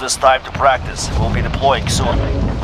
This time to practice. We'll be deploying soon.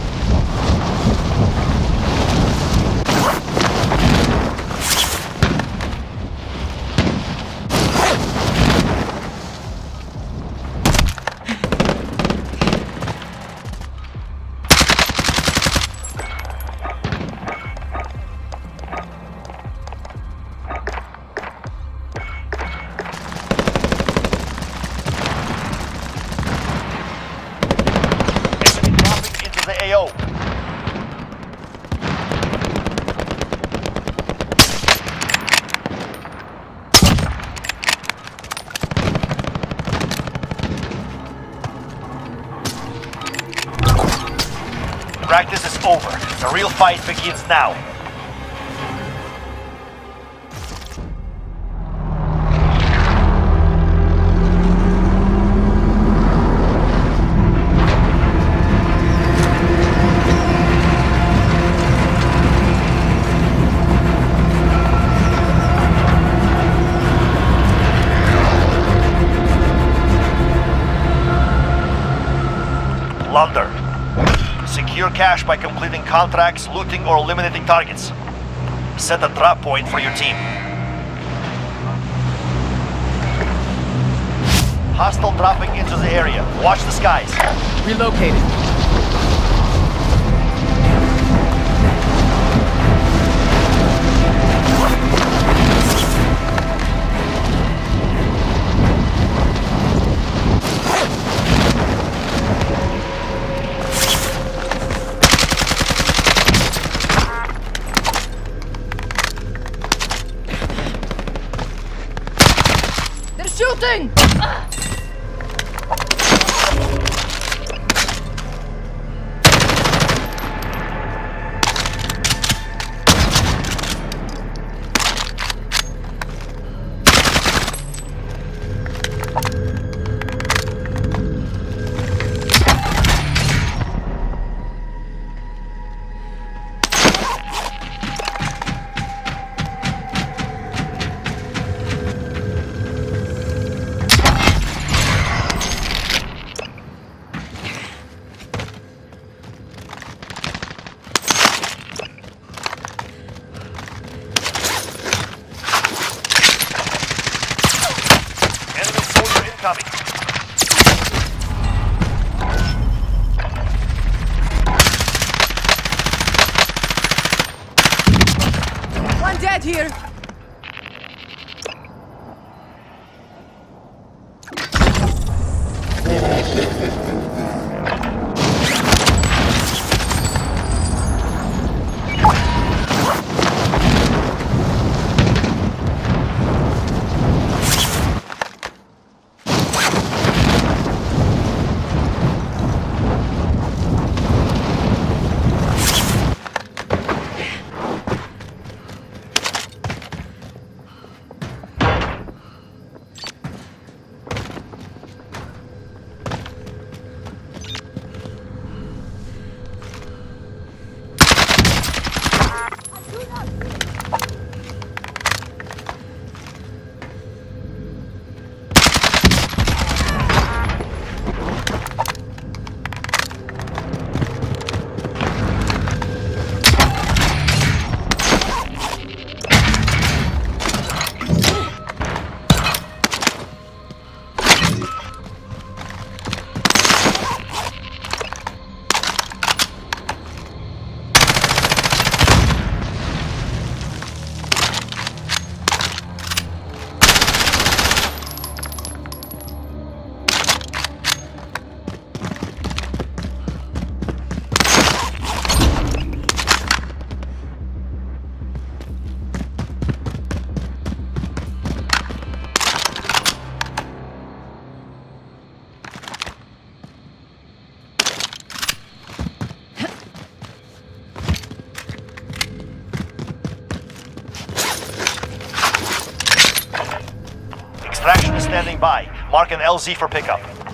Over. The real fight begins now. Cash by completing contracts, looting, or eliminating targets. Set a drop point for your team. Hostile dropping into the area. Watch the skies. Relocated. Shooting! Incoming. One dead here! By. Mark an LZ for pickup.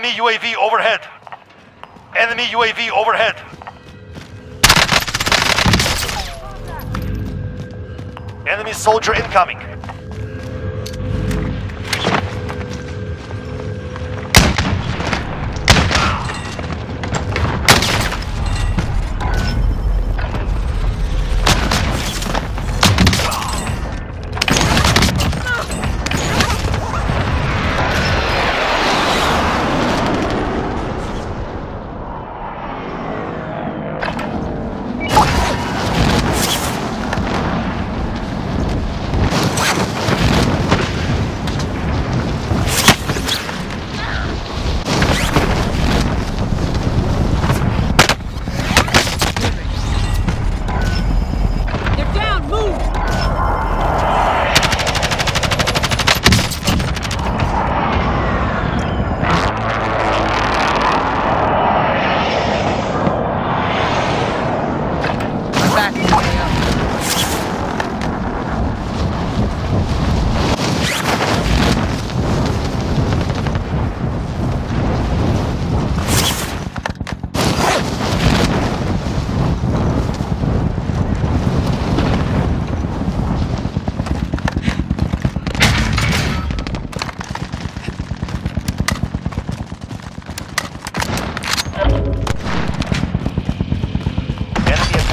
Enemy UAV overhead. Enemy UAV overhead. Enemy soldier incoming.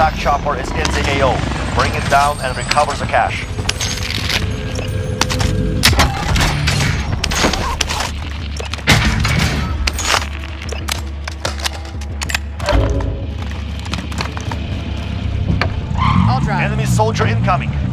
Attack chopper is in the AO. Bring it down and recover the cash. I'll drive. Enemy soldier incoming.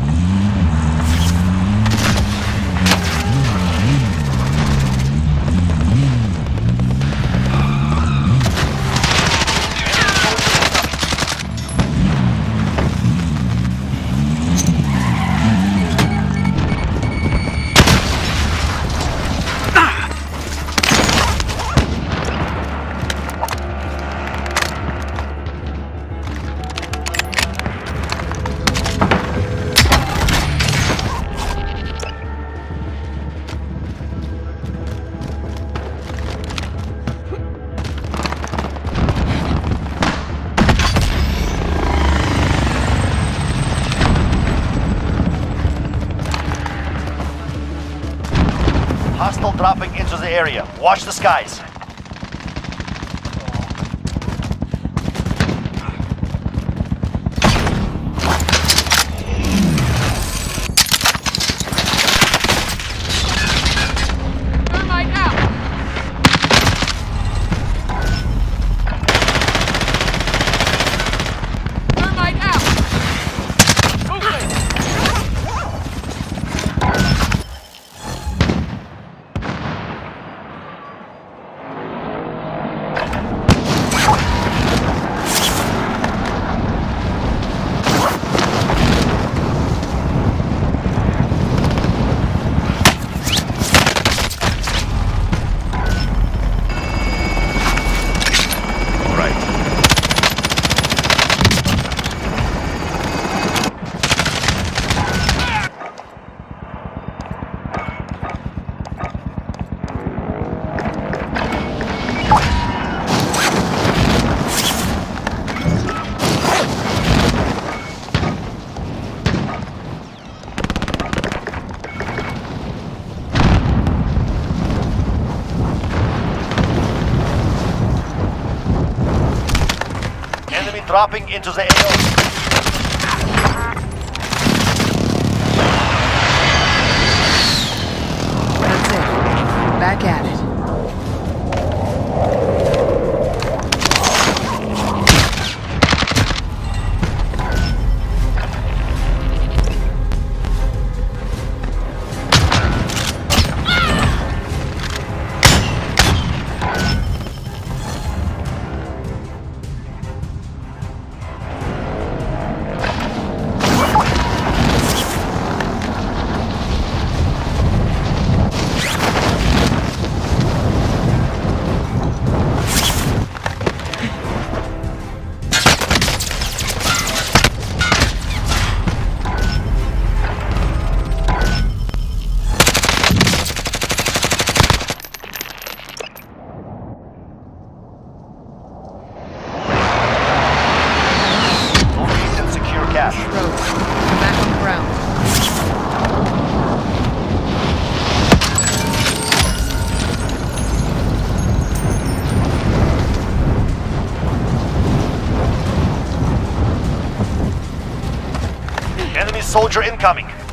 Watch the skies. Dropping into the AO. Back at it. Soldier incoming.